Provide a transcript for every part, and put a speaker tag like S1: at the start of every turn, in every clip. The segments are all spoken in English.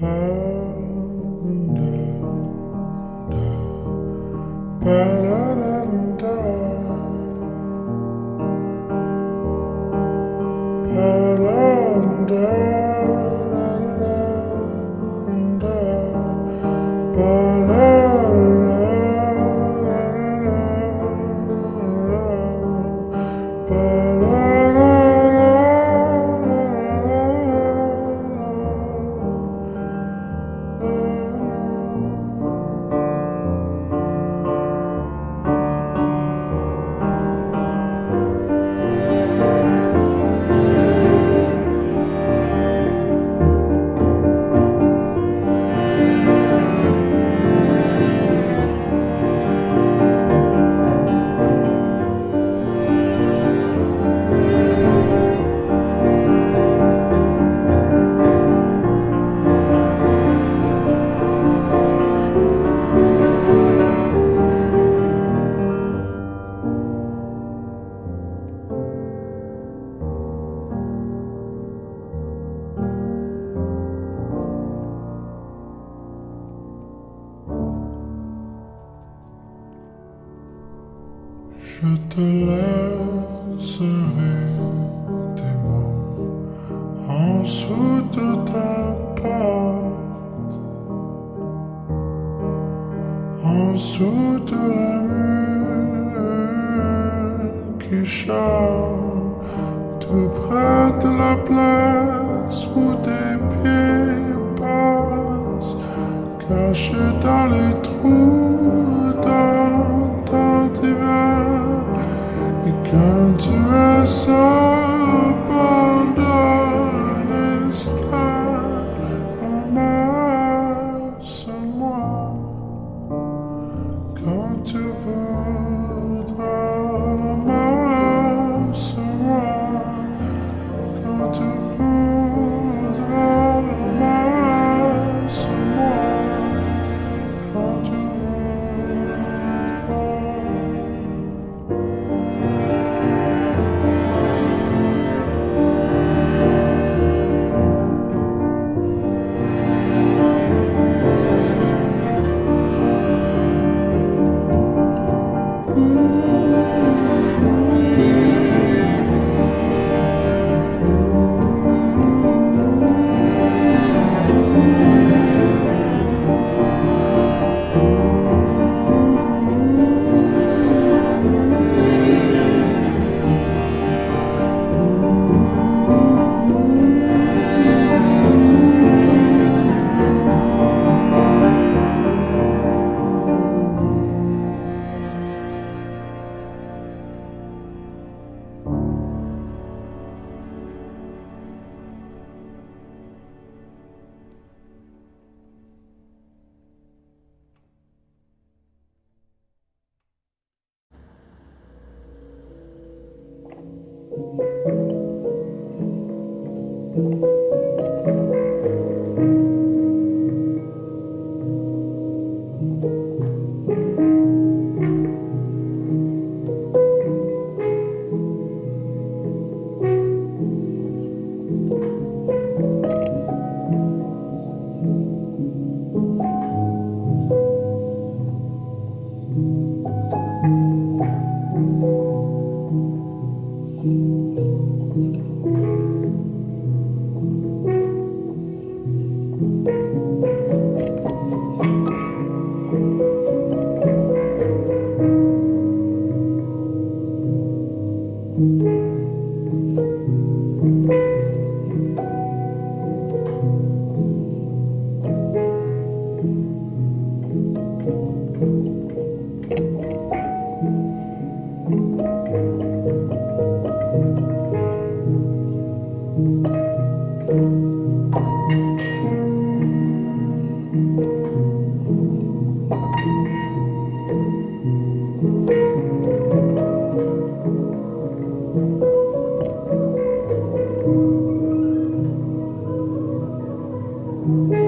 S1: Down, down. Je te laisserai des mots en dessous de ta porte, en dessous de la mur qui chante tout près de la place où tes pieds passent, cachés dans les trous es thank mm -hmm. you thank mm -hmm. you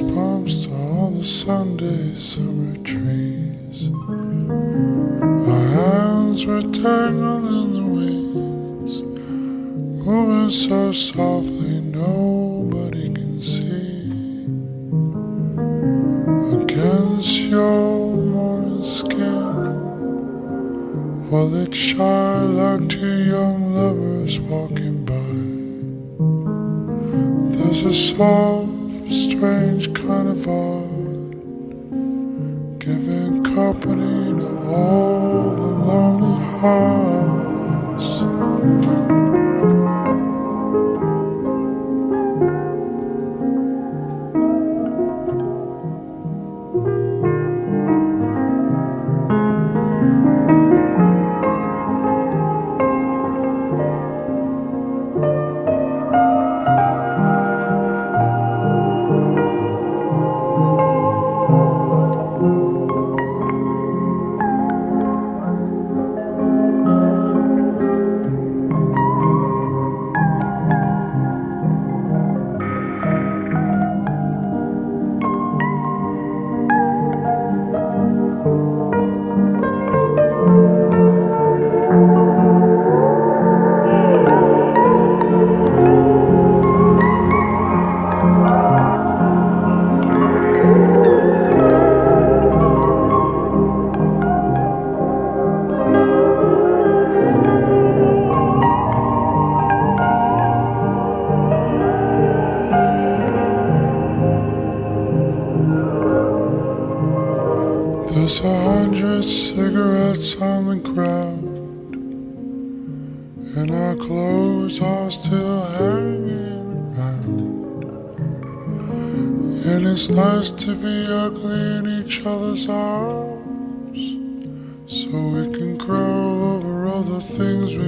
S1: goosebumps to all the Sunday summer trees. Our hands were tangled in the weeds, moving so softly nobody can see. Against your morning skin, while it shy like two young lovers walking by. There's a soft, strange art, giving company to all the lonely hearts. And our clothes are still hanging around. And it's nice to be ugly in each other's arms, so we can grow over all the things we